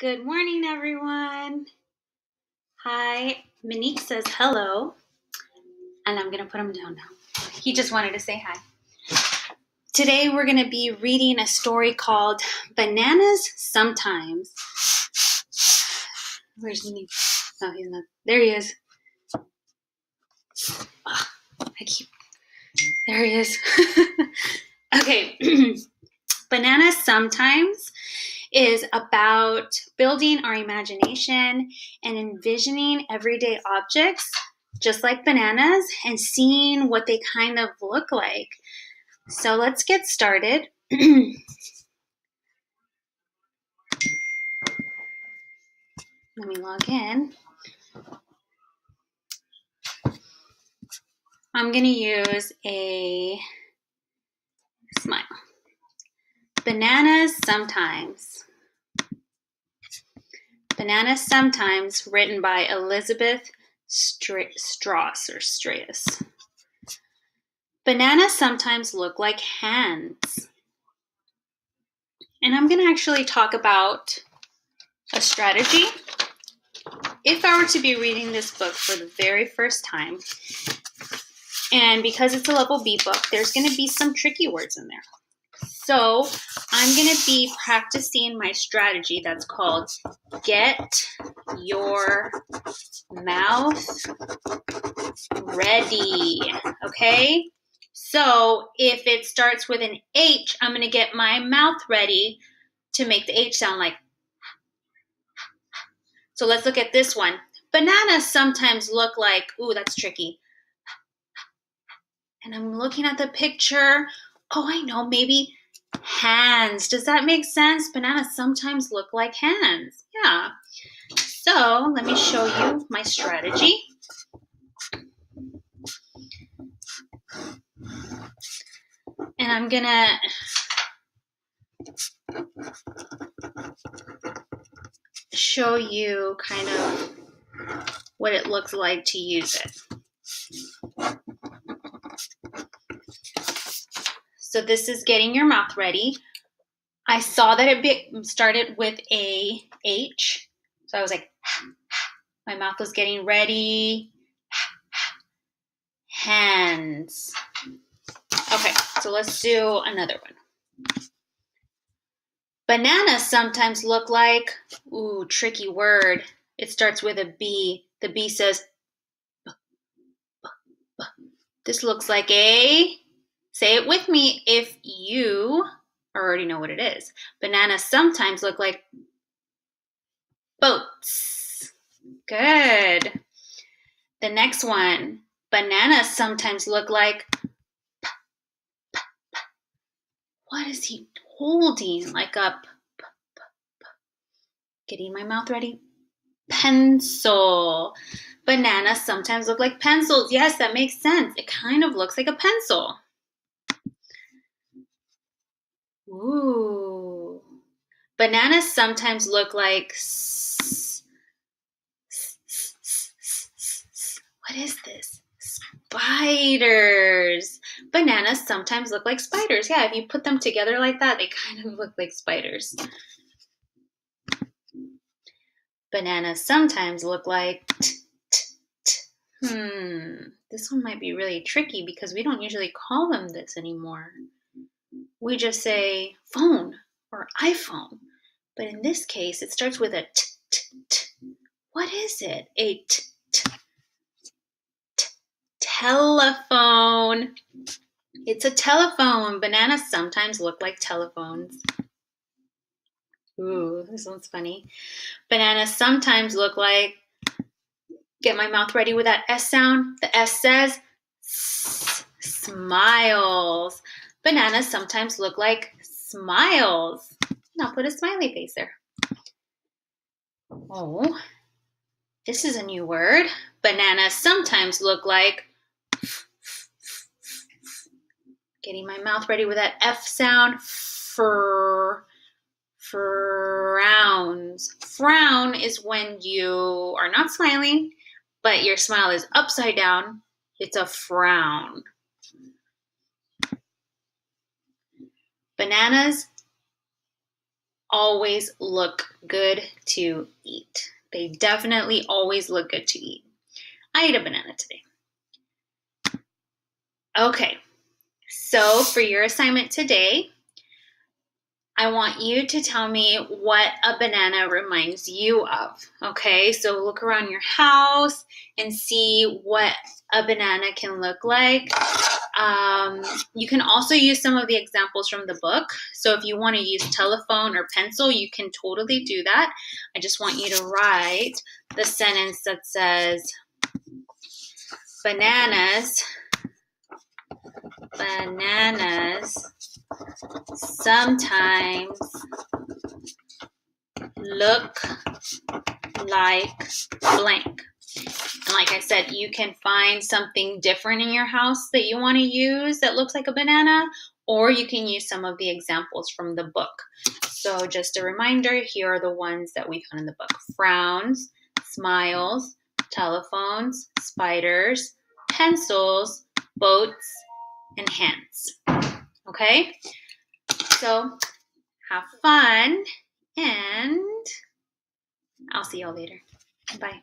Good morning, everyone. Hi, Monique says hello, and I'm going to put him down now. He just wanted to say hi. Today, we're going to be reading a story called Bananas Sometimes. Where's Monique? Oh, he's not. There he is. Oh, I keep. There he is. okay. Bananas Sometimes is about building our imagination and envisioning everyday objects, just like bananas, and seeing what they kind of look like. So let's get started. Let me log in. I'm going to use a smile. Bananas sometimes. Bananas sometimes, written by Elizabeth Strauss or Strauss. Bananas sometimes look like hands. And I'm going to actually talk about a strategy. If I were to be reading this book for the very first time, and because it's a level B book, there's going to be some tricky words in there. So I'm going to be practicing my strategy that's called Get Your Mouth Ready. Okay? So if it starts with an H, I'm going to get my mouth ready to make the H sound like. So let's look at this one. Bananas sometimes look like, ooh, that's tricky. And I'm looking at the picture. Oh, I know, maybe hands. Does that make sense? Bananas sometimes look like hands. Yeah. So let me show you my strategy. And I'm gonna show you kind of what it looks like to use it. So this is getting your mouth ready. I saw that it started with a H. So I was like, my mouth was getting ready. Hands. Okay, so let's do another one. Bananas sometimes look like, ooh, tricky word. It starts with a B. The B says, this looks like a Say it with me if you already know what it is. Bananas sometimes look like boats. Good. The next one. Bananas sometimes look like. What is he holding? Like a. Getting my mouth ready. Pencil. Bananas sometimes look like pencils. Yes, that makes sense. It kind of looks like a pencil. Ooh. Bananas sometimes look like. What is this? Spiders. Bananas sometimes look like spiders. Yeah, if you put them together like that, they kind of look like spiders. Bananas sometimes look like. Hmm, this one might be really tricky because we don't usually call them this anymore we just say phone or iPhone. But in this case, it starts with a t, t, t. What is it? A t, t, t, telephone. It's a telephone. Bananas sometimes look like telephones. Ooh, this one's funny. Bananas sometimes look like, get my mouth ready with that S sound. The S says, smiles. Bananas sometimes look like smiles. I'll put a smiley face there. Oh, this is a new word. Bananas sometimes look like getting my mouth ready with that F sound. Fur, frowns. Frown is when you are not smiling, but your smile is upside down. It's a frown. Bananas always look good to eat. They definitely always look good to eat. I ate a banana today. Okay, so for your assignment today, I want you to tell me what a banana reminds you of. Okay, so look around your house and see what a banana can look like. Um, you can also use some of the examples from the book. So if you want to use telephone or pencil, you can totally do that. I just want you to write the sentence that says, Bananas, bananas sometimes look like blank. Like I said, you can find something different in your house that you want to use that looks like a banana, or you can use some of the examples from the book. So, just a reminder here are the ones that we found in the book frowns, smiles, telephones, spiders, pencils, boats, and hands. Okay? So, have fun, and I'll see y'all later. Bye.